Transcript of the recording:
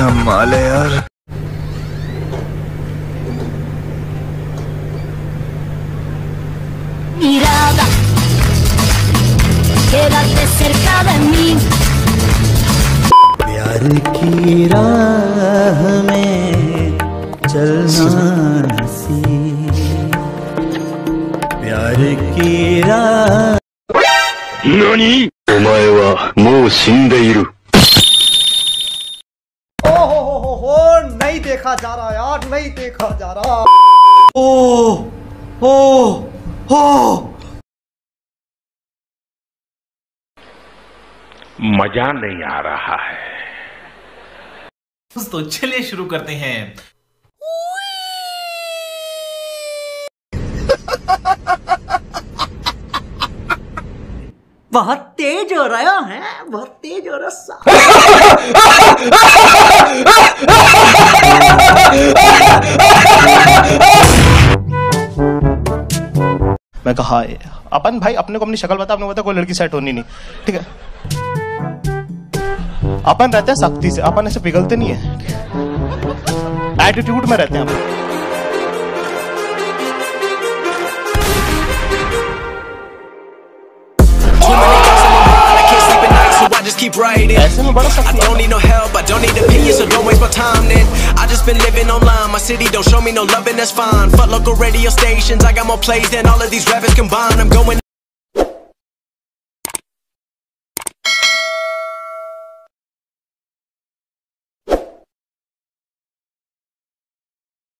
क्या माल है यार Mirada, quédate cerca de mí. प्यार की राह में चलना सी प्यार की राह 何お前はもう死んでいる。हो हो हो हो नहीं देखा जा रहा यार नहीं देखा जा रहा। ओ हो हो मज़ा नहीं आ रहा है। दोस्तों चलिए शुरू करते हैं। बहुत तेज हो रहा है बहुत तेज हो रहा मैं कहा "हाँ, अपन भाई अपने को अपनी शक्ल बता अपने बता कोई लड़की सेट होनी नहीं। ठीक है? अपन रहते हैं सख्ती से अपन ऐसे पिघलते नहीं है। एटीट्यूड में रहते हैं अपन keep writing. I don't need no help, I don't need opinions, so don't waste my time then. I just been living online, my city don't show me no loving, that's fine. Fuck local radio stations, I got more plays than all of these rappers combined. I'm going.